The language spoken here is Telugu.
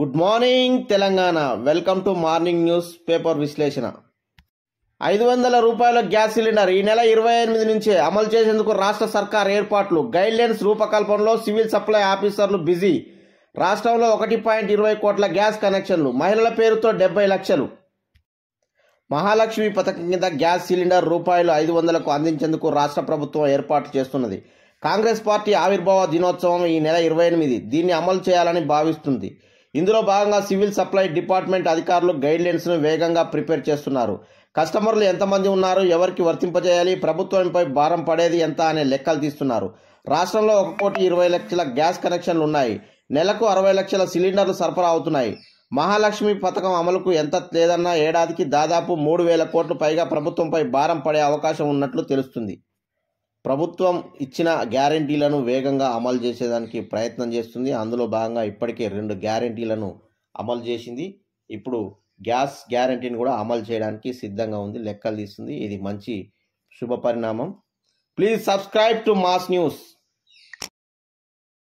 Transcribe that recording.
Good morning Telangana. Welcome to morning news paper విశ్లేషణ. ఐదు వందల రూపాయల గ్యాస్ సిలిండర్ ఈ నెల ఇరవై ఎనిమిది నుంచే అమలు చేసేందుకు రాష్ట్ర సర్కార్ ఏర్పాట్లు. గైడ్లైన్స్ రూపకల్పనలో సివిల్ సప్లై ఆఫీసర్లు బిజీ. రాష్ట్రంలో ఒకటి పాయింట్ ఇరవై కోట్ల గ్యాస్ కనెక్షన్లు. మహిళల పేరుతో డెబ్బై లక్షలు. మహాలక్ష్మి పథకం కింద గ్యాస్ సిలిండర్ రూపాయలు ఐదు వందలకు అందించేందుకు రాష్ట్ర ప్రభుత్వం ఏర్పాటు చేస్తున్నది. కాంగ్రెస్ పార్టీ ఆవిర్భావ దినోత్సవం ఈ నెల ఇరవై ఎనిమిది. దీన్ని అమలు చేయాలని భావిస్తుంది. ఇందులో భాగంగా సివిల్ సప్లై డిపార్ట్మెంట్ అధికారులు గైడ్లైన్స్ను వేగంగా ప్రిపేర్ చేస్తున్నారు. కస్టమర్లు ఎంతమంది ఉన్నారు ఎవరికి వర్తింపజేయాలి ప్రభుత్వంపై భారం పడేది ఎంత అనే లెక్కలు తీస్తున్నారు. రాష్ట్రంలో ఒక కోటి ఇరవై లక్షల గ్యాస్ కనెక్షన్లు ఉన్నాయి. నెలకు అరవై లక్షల సిలిండర్లు సరఫరా అవుతున్నాయి. మహాలక్ష్మి పథకం అమలుకు ఎంత లేదన్నా ఏడాదికి దాదాపు మూడు వేల కోట్లు పైగా ప్రభుత్వంపై భారం పడే అవకాశం ఉన్నట్లు తెలుస్తుంది. ప్రభుత్వం ఇచ్చిన గ్యారంటీలను వేగంగా అమలు చేసేదానికి ప్రయత్నం చేస్తుంది. అందులో భాగంగా ఇప్పటికే రెండు గ్యారంటీలను అమలు చేసింది. ఇప్పుడు గ్యాస్ గ్యారంటీని కూడా అమలు చేయడానికి సిద్ధంగా ఉంది లెక్కలు తీస్తుంది. ఇది మంచి శుభ పరిణామం please subscribe to mass news.